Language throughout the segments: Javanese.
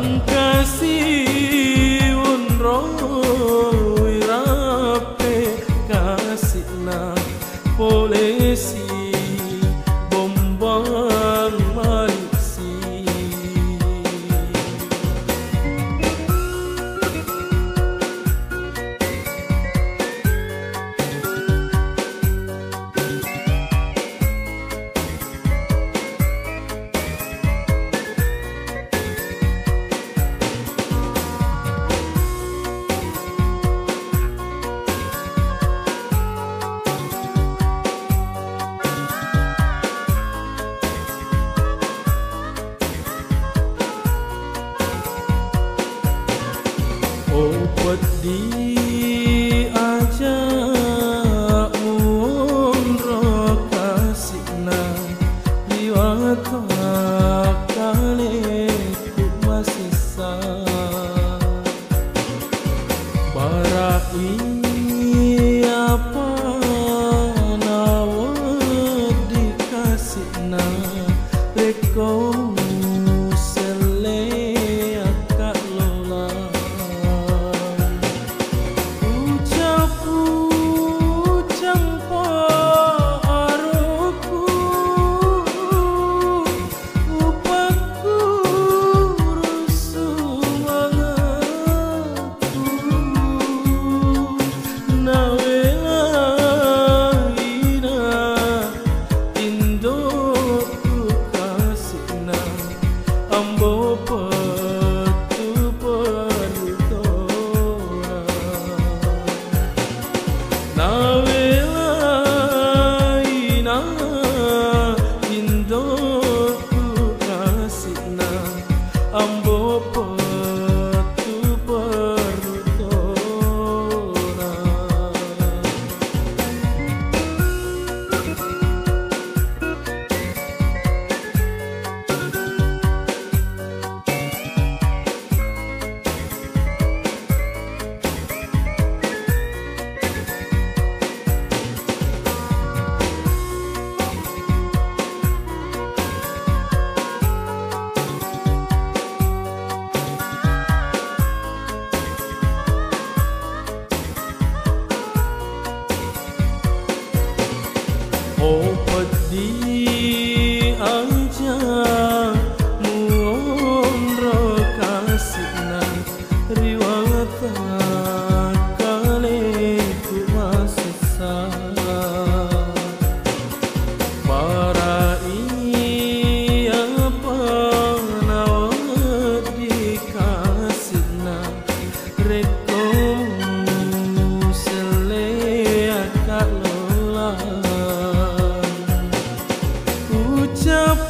Sant Opet di ajak umroh kasih nang Iwak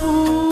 Ooh.